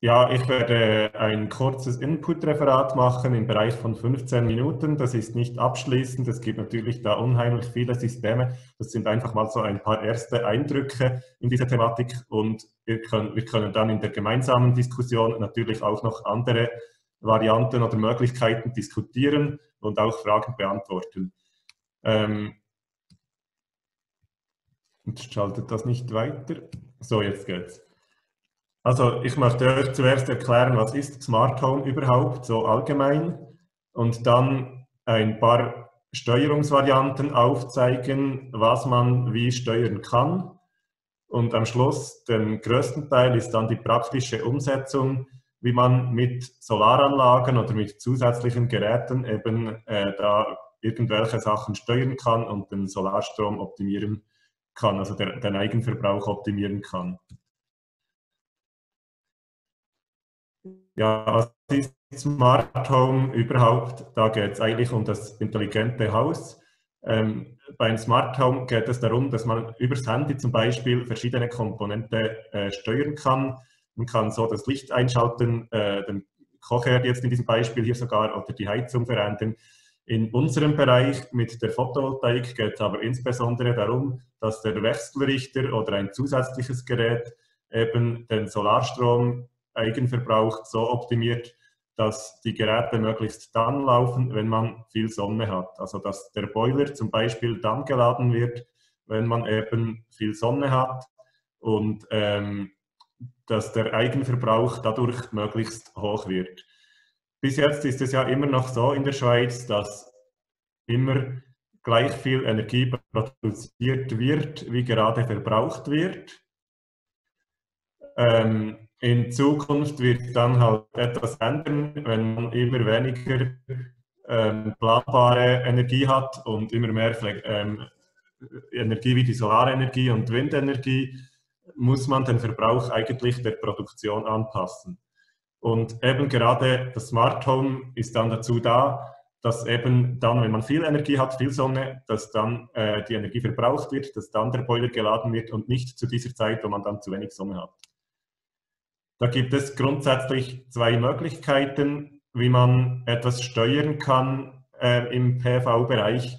Ja, ich werde ein kurzes Input-Referat machen im Bereich von 15 Minuten. Das ist nicht abschließend. Es gibt natürlich da unheimlich viele Systeme. Das sind einfach mal so ein paar erste Eindrücke in dieser Thematik und wir können, wir können dann in der gemeinsamen Diskussion natürlich auch noch andere Varianten oder Möglichkeiten diskutieren und auch Fragen beantworten. Ähm, und schaltet das nicht weiter. So, jetzt geht's. Also ich möchte euch zuerst erklären, was ist Smart Home überhaupt, so allgemein, und dann ein paar Steuerungsvarianten aufzeigen, was man wie steuern kann. Und am Schluss, den größten Teil, ist dann die praktische Umsetzung, wie man mit Solaranlagen oder mit zusätzlichen Geräten eben äh, da irgendwelche Sachen steuern kann und den Solarstrom optimieren kann, also der, den Eigenverbrauch optimieren kann. Ja, was ist Smart Home überhaupt? Da geht es eigentlich um das intelligente Haus. Ähm, beim Smart Home geht es darum, dass man übers Handy zum Beispiel verschiedene Komponente äh, steuern kann. Man kann so das Licht einschalten, äh, den Kochherd jetzt in diesem Beispiel hier sogar oder die Heizung verändern. In unserem Bereich mit der Photovoltaik geht es aber insbesondere darum, dass der Wechselrichter oder ein zusätzliches Gerät eben den Solarstrom Eigenverbrauch so optimiert, dass die Geräte möglichst dann laufen, wenn man viel Sonne hat. Also dass der Boiler zum Beispiel dann geladen wird, wenn man eben viel Sonne hat und ähm, dass der Eigenverbrauch dadurch möglichst hoch wird. Bis jetzt ist es ja immer noch so in der Schweiz, dass immer gleich viel Energie produziert wird, wie gerade verbraucht wird. Ähm, in Zukunft wird dann halt etwas ändern, wenn man immer weniger ähm, planbare Energie hat und immer mehr ähm, Energie wie die Solarenergie und Windenergie, muss man den Verbrauch eigentlich der Produktion anpassen. Und eben gerade das Smart Home ist dann dazu da, dass eben dann, wenn man viel Energie hat, viel Sonne, dass dann äh, die Energie verbraucht wird, dass dann der Boiler geladen wird und nicht zu dieser Zeit, wo man dann zu wenig Sonne hat. Da gibt es grundsätzlich zwei Möglichkeiten, wie man etwas steuern kann äh, im PV-Bereich.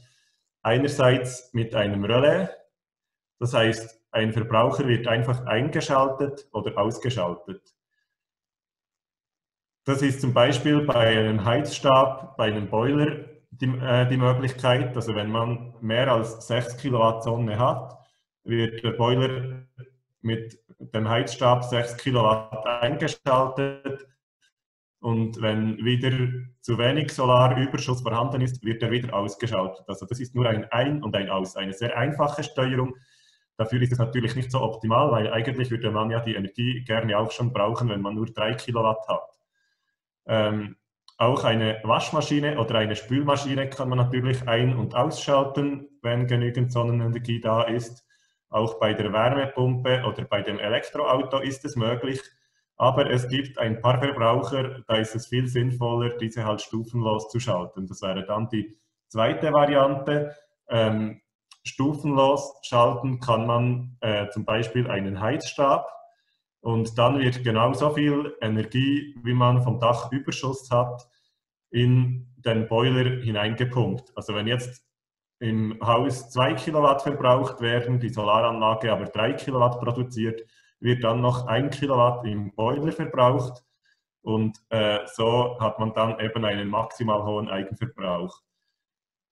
Einerseits mit einem Relais, das heißt, ein Verbraucher wird einfach eingeschaltet oder ausgeschaltet. Das ist zum Beispiel bei einem Heizstab, bei einem Boiler die, äh, die Möglichkeit, also wenn man mehr als 6 Kilowatt Sonne hat, wird der Boiler mit dem Heizstab 6 Kilowatt eingeschaltet und wenn wieder zu wenig Solarüberschuss vorhanden ist, wird er wieder ausgeschaltet. Also das ist nur ein Ein- und ein Aus, eine sehr einfache Steuerung. Dafür ist es natürlich nicht so optimal, weil eigentlich würde man ja die Energie gerne auch schon brauchen, wenn man nur 3 Kilowatt hat. Ähm, auch eine Waschmaschine oder eine Spülmaschine kann man natürlich ein- und ausschalten, wenn genügend Sonnenenergie da ist. Auch bei der Wärmepumpe oder bei dem Elektroauto ist es möglich. Aber es gibt ein paar Verbraucher, da ist es viel sinnvoller, diese halt stufenlos zu schalten. Das wäre dann die zweite Variante. Ähm, stufenlos schalten kann man äh, zum Beispiel einen Heizstab und dann wird genauso viel Energie, wie man vom Dach Überschuss hat, in den Boiler hineingepumpt. Also wenn jetzt im Haus 2 Kilowatt verbraucht werden, die Solaranlage aber 3 Kilowatt produziert, wird dann noch 1 Kilowatt im Boiler verbraucht und äh, so hat man dann eben einen maximal hohen Eigenverbrauch.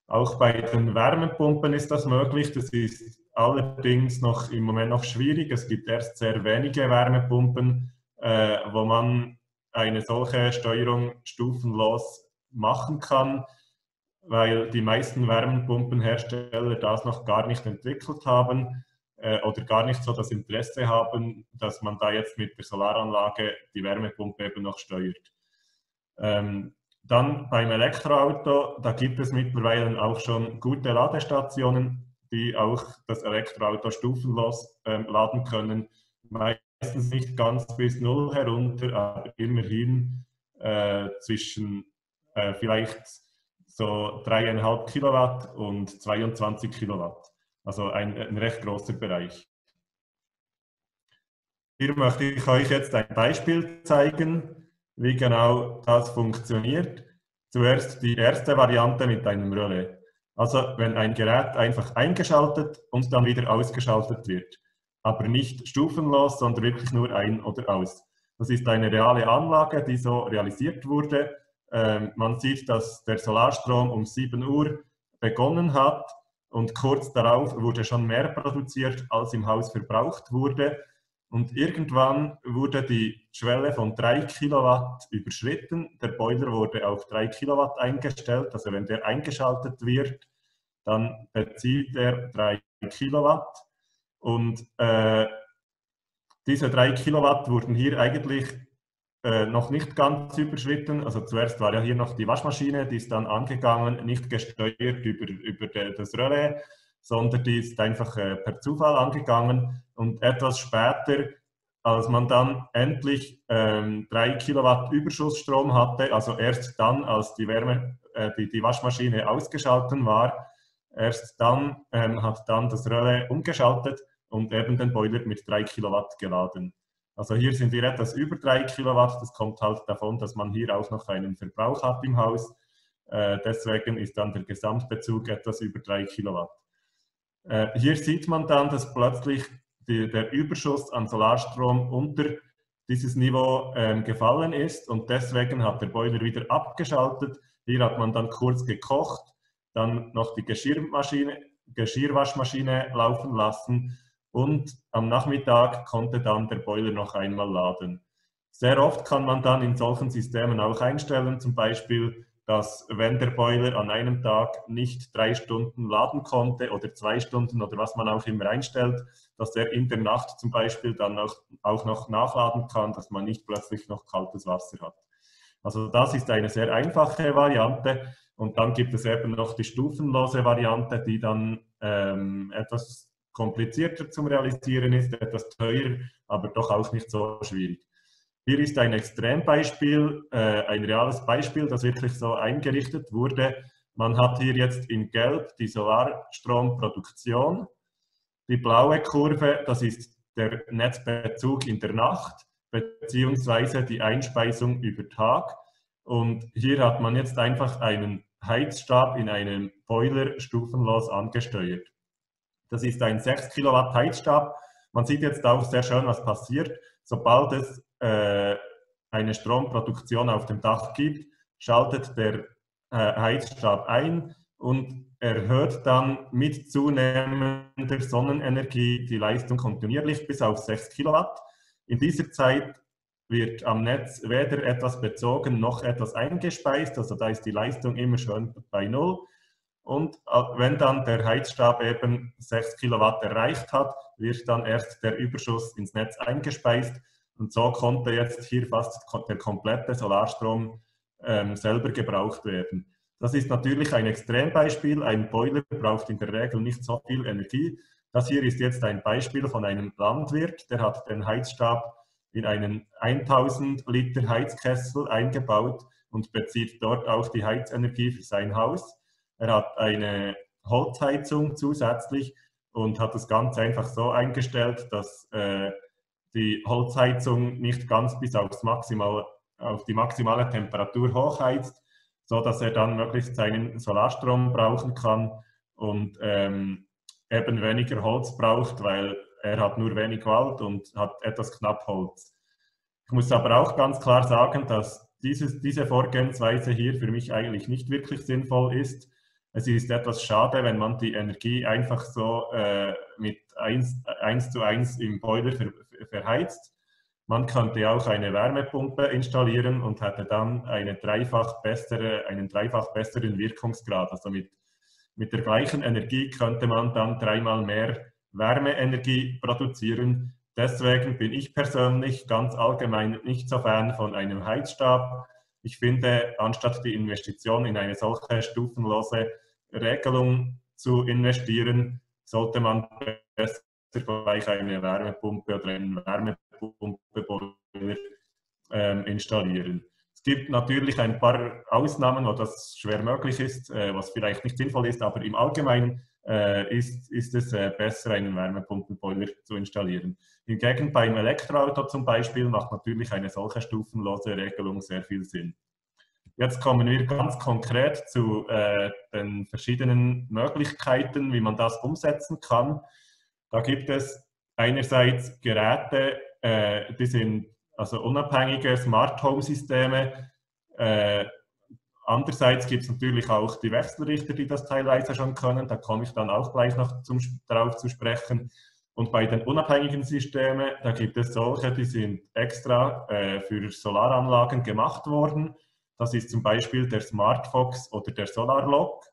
Auch bei den Wärmepumpen ist das möglich. Das ist allerdings noch im Moment noch schwierig. Es gibt erst sehr wenige Wärmepumpen, äh, wo man eine solche Steuerung stufenlos machen kann weil die meisten Wärmepumpenhersteller das noch gar nicht entwickelt haben äh, oder gar nicht so das Interesse haben, dass man da jetzt mit der Solaranlage die Wärmepumpe eben noch steuert. Ähm, dann beim Elektroauto, da gibt es mittlerweile auch schon gute Ladestationen, die auch das Elektroauto stufenlos äh, laden können. Meistens nicht ganz bis null herunter, aber immerhin äh, zwischen äh, vielleicht so dreieinhalb Kilowatt und 22 Kilowatt. Also ein, ein recht großer Bereich. hier möchte ich euch jetzt ein Beispiel zeigen, wie genau das funktioniert. Zuerst die erste Variante mit einem Relais. Also wenn ein Gerät einfach eingeschaltet und dann wieder ausgeschaltet wird. Aber nicht stufenlos, sondern wirklich nur ein oder aus. Das ist eine reale Anlage, die so realisiert wurde. Ähm, man sieht, dass der Solarstrom um 7 Uhr begonnen hat und kurz darauf wurde schon mehr produziert, als im Haus verbraucht wurde. Und irgendwann wurde die Schwelle von 3 Kilowatt überschritten. Der Boiler wurde auf 3 Kilowatt eingestellt. Also wenn der eingeschaltet wird, dann bezieht er 3 Kilowatt. Und äh, diese 3 Kilowatt wurden hier eigentlich äh, noch nicht ganz überschritten. Also zuerst war ja hier noch die Waschmaschine, die ist dann angegangen, nicht gesteuert über, über das Relais, sondern die ist einfach äh, per Zufall angegangen und etwas später, als man dann endlich ähm, 3 Kilowatt Überschussstrom hatte, also erst dann, als die, Wärme, äh, die, die Waschmaschine ausgeschaltet war, erst dann ähm, hat dann das Relais umgeschaltet und eben den Boiler mit 3 Kilowatt geladen. Also hier sind wir etwas über 3 Kilowatt. Das kommt halt davon, dass man hier auch noch einen Verbrauch hat im Haus. Äh, deswegen ist dann der Gesamtbezug etwas über 3 Kilowatt. Äh, hier sieht man dann, dass plötzlich die, der Überschuss an Solarstrom unter dieses Niveau ähm, gefallen ist und deswegen hat der Boiler wieder abgeschaltet. Hier hat man dann kurz gekocht, dann noch die Geschirrmaschine, Geschirrwaschmaschine laufen lassen und am Nachmittag konnte dann der Boiler noch einmal laden. Sehr oft kann man dann in solchen Systemen auch einstellen, zum Beispiel dass wenn der Boiler an einem Tag nicht drei Stunden laden konnte oder zwei Stunden oder was man auch immer einstellt, dass er in der Nacht zum Beispiel dann auch, auch noch nachladen kann, dass man nicht plötzlich noch kaltes Wasser hat. Also das ist eine sehr einfache Variante und dann gibt es eben noch die stufenlose Variante, die dann ähm, etwas komplizierter zum Realisieren ist, etwas teurer, aber doch auch nicht so schwierig. Hier ist ein Extrembeispiel, äh, ein reales Beispiel, das wirklich so eingerichtet wurde. Man hat hier jetzt in Gelb die Solarstromproduktion. Die blaue Kurve, das ist der Netzbezug in der Nacht, beziehungsweise die Einspeisung über Tag. Und hier hat man jetzt einfach einen Heizstab in einem Boiler stufenlos angesteuert. Das ist ein 6 Kilowatt Heizstab. Man sieht jetzt auch sehr schön, was passiert. Sobald es äh, eine Stromproduktion auf dem Dach gibt, schaltet der äh, Heizstab ein und erhöht dann mit zunehmender Sonnenenergie die Leistung kontinuierlich bis auf 6 Kilowatt. In dieser Zeit wird am Netz weder etwas bezogen noch etwas eingespeist, also da ist die Leistung immer schön bei Null. Und äh, wenn dann der Heizstab eben 6 Kilowatt erreicht hat, wird dann erst der Überschuss ins Netz eingespeist und so konnte jetzt hier fast der komplette Solarstrom ähm, selber gebraucht werden. Das ist natürlich ein Extrembeispiel. Ein Boiler braucht in der Regel nicht so viel Energie. Das hier ist jetzt ein Beispiel von einem Landwirt, der hat den Heizstab in einen 1000 Liter Heizkessel eingebaut und bezieht dort auch die Heizenergie für sein Haus. Er hat eine Holzheizung zusätzlich und hat das Ganze einfach so eingestellt, dass äh, die Holzheizung nicht ganz bis aufs Maximal, auf die maximale Temperatur hochheizt, so dass er dann möglichst seinen Solarstrom brauchen kann und ähm, eben weniger Holz braucht, weil er hat nur wenig Wald und hat etwas knapp Holz. Ich muss aber auch ganz klar sagen, dass dieses, diese Vorgehensweise hier für mich eigentlich nicht wirklich sinnvoll ist. Es ist etwas schade, wenn man die Energie einfach so äh, mit 1, 1 zu 1 im Boiler ver, verheizt. Man könnte auch eine Wärmepumpe installieren und hätte dann eine dreifach bessere, einen dreifach besseren Wirkungsgrad. Also mit, mit der gleichen Energie könnte man dann dreimal mehr Wärmeenergie produzieren. Deswegen bin ich persönlich ganz allgemein nicht so Fan von einem Heizstab. Ich finde, anstatt die Investition in eine solche stufenlose Regelung zu investieren, sollte man besser gleich eine Wärmepumpe oder einen Wärmepumpeboiler ähm, installieren. Es gibt natürlich ein paar Ausnahmen, wo das schwer möglich ist, äh, was vielleicht nicht sinnvoll ist, aber im Allgemeinen ist, ist es äh, besser, einen Wärmepumpenboiler zu installieren. Hingegen beim Elektroauto zum Beispiel macht natürlich eine solche stufenlose Regelung sehr viel Sinn. Jetzt kommen wir ganz konkret zu äh, den verschiedenen Möglichkeiten, wie man das umsetzen kann. Da gibt es einerseits Geräte, äh, die sind also unabhängige Smart Home Systeme. Äh, andererseits gibt es natürlich auch die Wechselrichter, die das teilweise schon können. Da komme ich dann auch gleich noch zum, darauf zu sprechen. Und bei den unabhängigen Systemen, da gibt es solche, die sind extra äh, für Solaranlagen gemacht worden. Das ist zum Beispiel der SmartFox oder der SolarLock.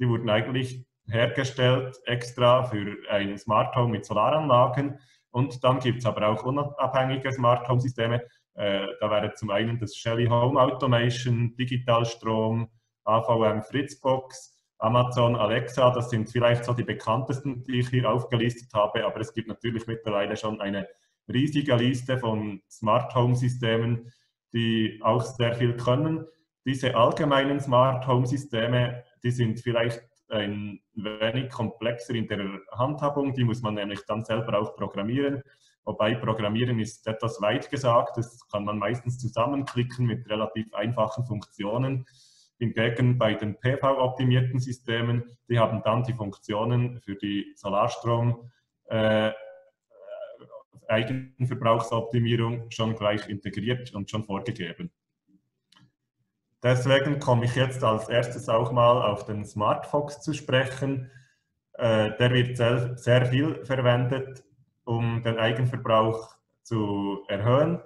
Die wurden eigentlich hergestellt extra für ein Smart Home mit Solaranlagen. Und dann gibt es aber auch unabhängige Smart Home Systeme. Äh, da wäre zum einen das Shelly Home Automation, Digitalstrom, AVM Fritzbox, Amazon Alexa. Das sind vielleicht so die bekanntesten, die ich hier aufgelistet habe. Aber es gibt natürlich mittlerweile schon eine riesige Liste von Smart Home Systemen, die auch sehr viel können. Diese allgemeinen Smart Home Systeme, die sind vielleicht ein wenig komplexer in der Handhabung. Die muss man nämlich dann selber auch programmieren. Wobei Programmieren ist etwas weit gesagt. Das kann man meistens zusammenklicken mit relativ einfachen Funktionen. Hingegen bei den PV-optimierten Systemen, die haben dann die Funktionen für die Solarstrom, äh, Eigenverbrauchsoptimierung schon gleich integriert und schon vorgegeben. Deswegen komme ich jetzt als erstes auch mal auf den SmartFox zu sprechen. Äh, der wird sehr viel verwendet, um den Eigenverbrauch zu erhöhen.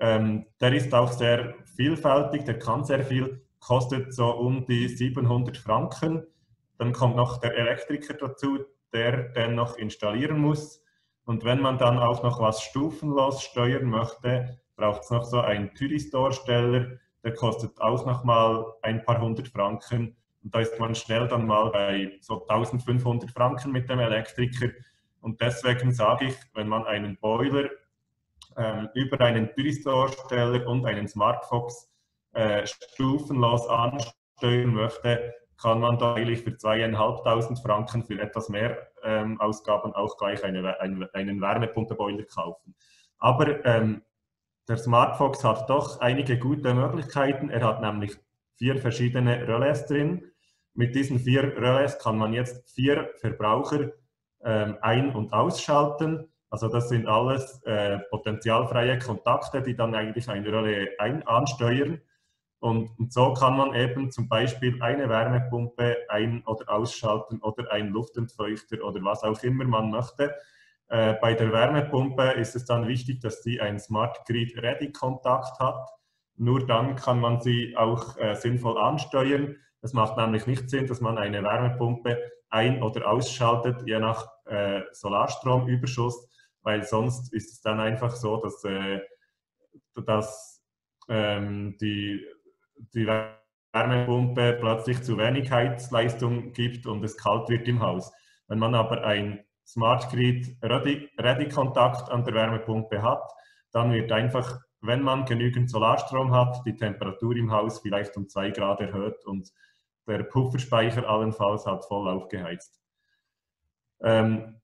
Ähm, der ist auch sehr vielfältig, der kann sehr viel, kostet so um die 700 Franken. Dann kommt noch der Elektriker dazu, der den noch installieren muss. Und wenn man dann auch noch was stufenlos steuern möchte, braucht es noch so einen Thyristor-Steller, der kostet auch nochmal ein paar hundert Franken. Und da ist man schnell dann mal bei so 1500 Franken mit dem Elektriker. Und deswegen sage ich, wenn man einen Boiler ähm, über einen Thyristor-Steller und einen Smartfox äh, stufenlos ansteuern möchte, kann man da eigentlich für zweieinhalbtausend Franken für etwas mehr ähm, Ausgaben auch gleich eine, einen, einen Wärmepumpeboiler kaufen. Aber ähm, der Smartfox hat doch einige gute Möglichkeiten. Er hat nämlich vier verschiedene Relais drin. Mit diesen vier Relais kann man jetzt vier Verbraucher ein- und ausschalten. Also das sind alles äh, potenzialfreie Kontakte, die dann eigentlich ein Relais ein ansteuern. Und, und, so kann man eben zum Beispiel eine Wärmepumpe ein- oder ausschalten oder einen Luftentfeuchter oder was auch immer man möchte. Äh, bei der Wärmepumpe ist es dann wichtig, dass sie einen Smart Grid Ready Kontakt hat. Nur dann kann man sie auch äh, sinnvoll ansteuern. Es macht nämlich nicht Sinn, dass man eine Wärmepumpe ein- oder ausschaltet, je nach äh, Solarstromüberschuss, weil sonst ist es dann einfach so, dass, äh, dass ähm, die, die Wärmepumpe plötzlich zu wenig Heizleistung gibt und es kalt wird im Haus. Wenn man aber ein Smart Grid Ready-Kontakt an der Wärmepumpe hat, dann wird einfach, wenn man genügend Solarstrom hat, die Temperatur im Haus vielleicht um 2 Grad erhöht und der Pufferspeicher allenfalls hat voll aufgeheizt. Ähm,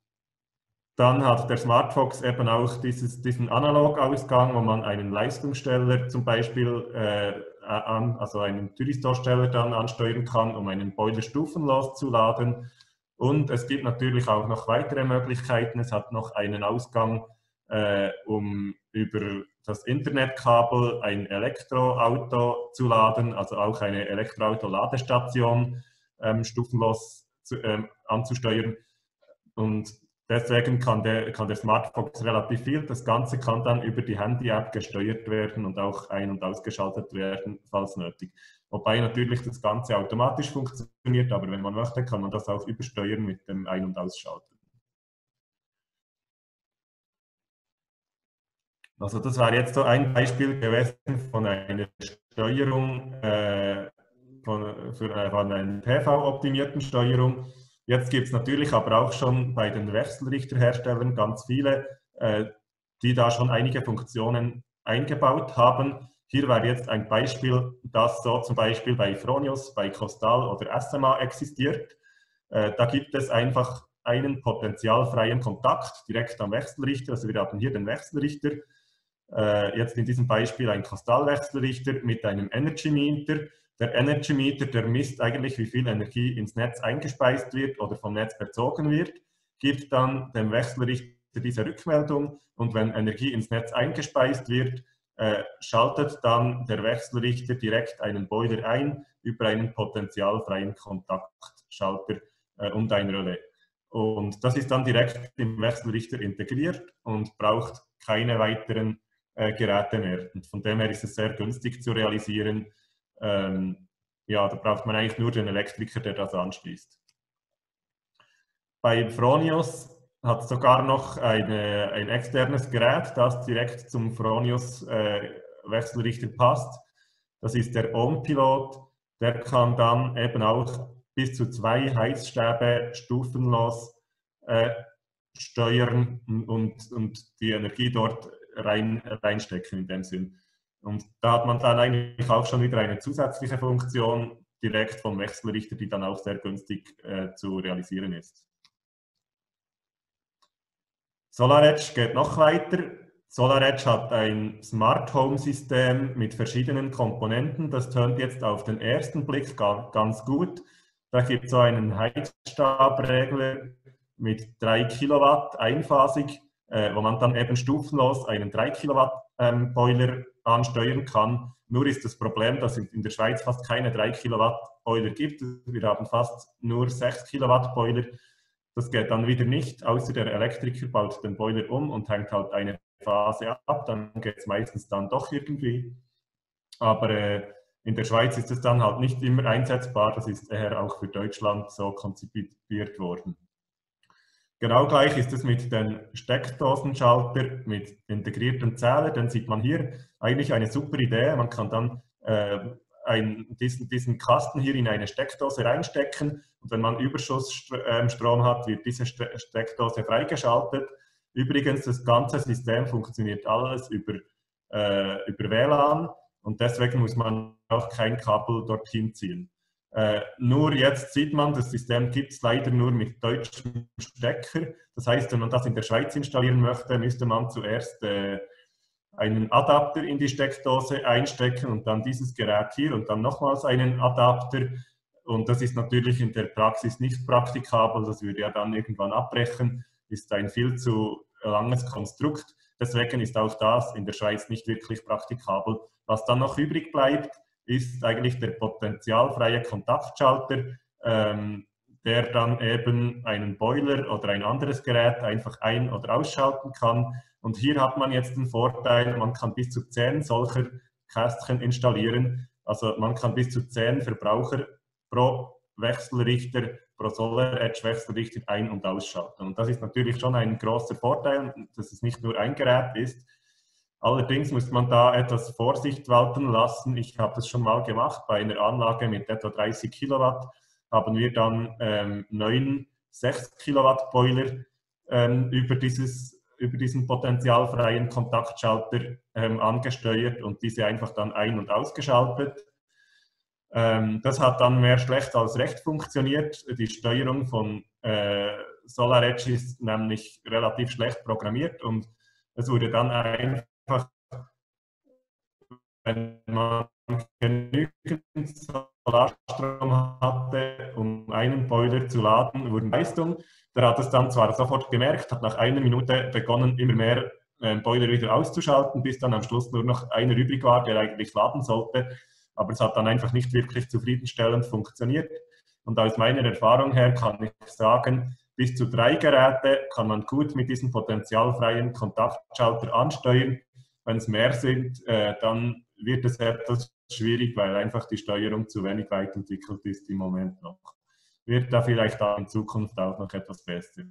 dann hat der SmartFox eben auch dieses, diesen Analogausgang, wo man einen Leistungssteller zum Beispiel, äh, an, also einen Thyristorsteller dann ansteuern kann, um einen Boiler stufenlos zu laden. Und es gibt natürlich auch noch weitere Möglichkeiten. Es hat noch einen Ausgang, äh, um über das Internetkabel ein Elektroauto zu laden, also auch eine Elektroauto-Ladestation ähm, stufenlos zu, ähm, anzusteuern. Und deswegen kann der, kann der Smartbox relativ viel. Das Ganze kann dann über die Handy-App gesteuert werden und auch ein- und ausgeschaltet werden, falls nötig. Wobei natürlich das Ganze automatisch funktioniert, aber wenn man möchte, kann man das auch übersteuern mit dem Ein- und Ausschalten. Also das war jetzt so ein Beispiel gewesen von einer Steuerung, äh, von, für, äh, von einer PV-optimierten Steuerung. Jetzt gibt es natürlich aber auch schon bei den Wechselrichterherstellern ganz viele, äh, die da schon einige Funktionen eingebaut haben. Hier wäre jetzt ein Beispiel, das so zum Beispiel bei Fronius, bei Costal oder SMA existiert. Äh, da gibt es einfach einen potentialfreien Kontakt direkt am Wechselrichter. Also wir haben hier den Wechselrichter, äh, jetzt in diesem Beispiel ein Kristallwechselrichter mit einem Energy Meter. Der Energy Meter, der misst eigentlich, wie viel Energie ins Netz eingespeist wird oder vom Netz bezogen wird, gibt dann dem Wechselrichter diese Rückmeldung und wenn Energie ins Netz eingespeist wird, äh, schaltet dann der Wechselrichter direkt einen Boiler ein über einen potentialfreien Kontaktschalter äh, und ein Relais. Und das ist dann direkt im Wechselrichter integriert und braucht keine weiteren äh, Geräte mehr. Und von dem her ist es sehr günstig zu realisieren. Ähm, ja, da braucht man eigentlich nur den Elektriker, der das anschließt. Bei Fronius hat sogar noch eine, ein externes Gerät, das direkt zum Fronius äh, passt. Das ist der Ohmpilot. Der kann dann eben auch bis zu zwei Heizstäbe stufenlos äh, steuern und, und die Energie dort rein, reinstecken in dem Sinn. Und da hat man dann eigentlich auch schon wieder eine zusätzliche Funktion direkt vom Wechselrichter, die dann auch sehr günstig äh, zu realisieren ist. SolarEdge geht noch weiter. SolarEdge hat ein Smart Home System mit verschiedenen Komponenten. Das tönt jetzt auf den ersten Blick ganz gut. Da gibt es so einen Heizstabregler mit 3 Kilowatt einphasig, äh, wo man dann eben stufenlos einen 3 Kilowatt ähm, Boiler ansteuern kann. Nur ist das Problem, dass es in der Schweiz fast keine 3 Kilowatt Boiler gibt. Wir haben fast nur 6 Kilowatt Boiler. Das geht dann wieder nicht, außer der Elektriker baut den Boiler um und hängt halt eine Phase ab, dann geht es meistens dann doch irgendwie. Aber äh, in der Schweiz ist es dann halt nicht immer einsetzbar, das ist eher auch für Deutschland so konzipiert worden. Genau gleich ist es mit den Steckdosenschalter mit integriertem Zähler, den sieht man hier. Eigentlich eine super Idee, man kann dann äh, ein, diesen, diesen Kasten hier in eine Steckdose reinstecken und wenn man Überschussstrom hat, wird diese Steckdose freigeschaltet. Übrigens, das ganze System funktioniert alles über, äh, über WLAN und deswegen muss man auch kein Kabel dorthin ziehen. Äh, nur jetzt sieht man, das System gibt es leider nur mit deutschem Stecker. Das heißt, wenn man das in der Schweiz installieren möchte, müsste man zuerst äh, einen Adapter in die Steckdose einstecken und dann dieses Gerät hier und dann nochmals einen Adapter. Und das ist natürlich in der Praxis nicht praktikabel, das würde ja dann irgendwann abbrechen, ist ein viel zu langes Konstrukt. Deswegen ist auch das in der Schweiz nicht wirklich praktikabel. Was dann noch übrig bleibt, ist eigentlich der potenzialfreie Kontaktschalter, ähm, der dann eben einen Boiler oder ein anderes Gerät einfach ein- oder ausschalten kann und hier hat man jetzt den Vorteil, man kann bis zu 10 solcher Kästchen installieren. Also man kann bis zu 10 Verbraucher pro Wechselrichter, pro Solar Edge Wechselrichter ein- und ausschalten. Und das ist natürlich schon ein großer Vorteil, dass es nicht nur ein Gerät ist. Allerdings muss man da etwas Vorsicht walten lassen. Ich habe das schon mal gemacht. Bei einer Anlage mit etwa 30 Kilowatt haben wir dann ähm, neun 6 Kilowatt Boiler ähm, über dieses über diesen potenzialfreien Kontaktschalter ähm, angesteuert und diese einfach dann ein- und ausgeschaltet. Ähm, das hat dann mehr schlecht als recht funktioniert. Die Steuerung von äh, SolarEdge ist nämlich relativ schlecht programmiert und es wurde dann einfach, wenn man genügend Solarstrom hatte, um einen Boiler zu laden, wurden Leistung der hat es dann zwar sofort gemerkt, hat nach einer Minute begonnen, immer mehr äh, Boiler wieder auszuschalten, bis dann am Schluss nur noch einer übrig war, der eigentlich laden sollte. Aber es hat dann einfach nicht wirklich zufriedenstellend funktioniert. Und aus meiner Erfahrung her kann ich sagen, bis zu drei Geräte kann man gut mit diesem potenzialfreien Kontaktschalter ansteuern. Wenn es mehr sind, äh, dann wird es etwas schwierig, weil einfach die Steuerung zu wenig weit entwickelt ist im Moment noch wird da vielleicht auch in Zukunft auch noch etwas besser.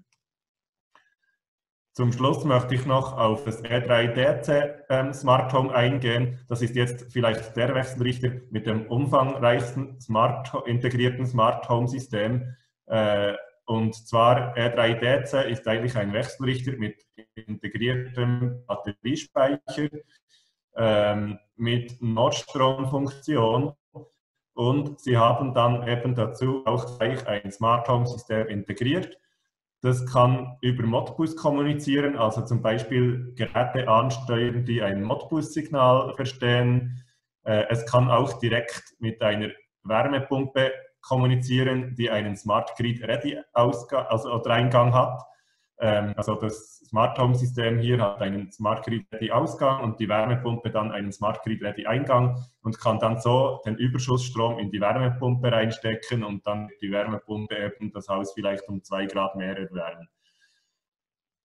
Zum Schluss möchte ich noch auf das R3DC ähm, Smart Home eingehen. Das ist jetzt vielleicht der Wechselrichter mit dem umfangreichsten Smart, integrierten Smart Home System. Äh, und zwar R3DC ist eigentlich ein Wechselrichter mit integriertem Batteriespeicher, ähm, mit Notstromfunktion und sie haben dann eben dazu auch gleich ein Smart Home System integriert. Das kann über Modbus kommunizieren, also zum Beispiel Geräte ansteuern, die ein Modbus-Signal verstehen. Äh, es kann auch direkt mit einer Wärmepumpe kommunizieren, die einen Smart Grid Ready Ausgang, also Eingang hat. Ähm, also das Smart Home System hier hat einen Smart Grid Ready Ausgang und die Wärmepumpe dann einen Smart Grid Ready Eingang und kann dann so den Überschussstrom in die Wärmepumpe reinstecken und dann die Wärmepumpe eben das Haus vielleicht um zwei Grad mehr erwärmen.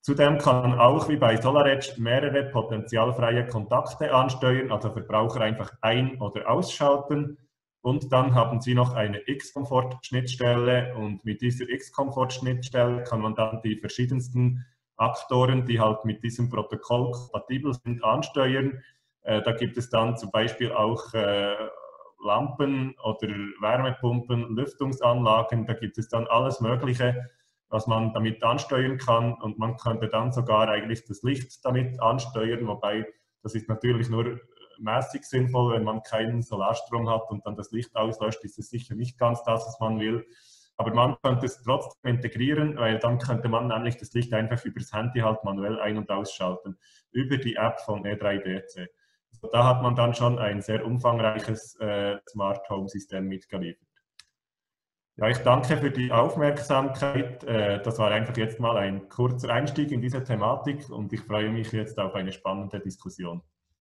Zudem kann auch wie bei SolarEdge mehrere potenzialfreie Kontakte ansteuern, also Verbraucher einfach ein- oder ausschalten und dann haben Sie noch eine X-Komfort-Schnittstelle und mit dieser X-Komfort-Schnittstelle kann man dann die verschiedensten Aktoren, die halt mit diesem Protokoll kompatibel sind, ansteuern. Äh, da gibt es dann zum Beispiel auch äh, Lampen oder Wärmepumpen, Lüftungsanlagen, da gibt es dann alles Mögliche, was man damit ansteuern kann. Und man könnte dann sogar eigentlich das Licht damit ansteuern, wobei das ist natürlich nur mäßig sinnvoll, wenn man keinen Solarstrom hat und dann das Licht auslöscht, ist es sicher nicht ganz das, was man will. Aber man könnte es trotzdem integrieren, weil dann könnte man nämlich das Licht einfach übers Handy halt manuell ein- und ausschalten, über die App von E3DC. Also da hat man dann schon ein sehr umfangreiches äh, Smart Home System mitgeliefert. Ja, ich danke für die Aufmerksamkeit. Äh, das war einfach jetzt mal ein kurzer Einstieg in diese Thematik und ich freue mich jetzt auf eine spannende Diskussion.